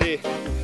Yeah.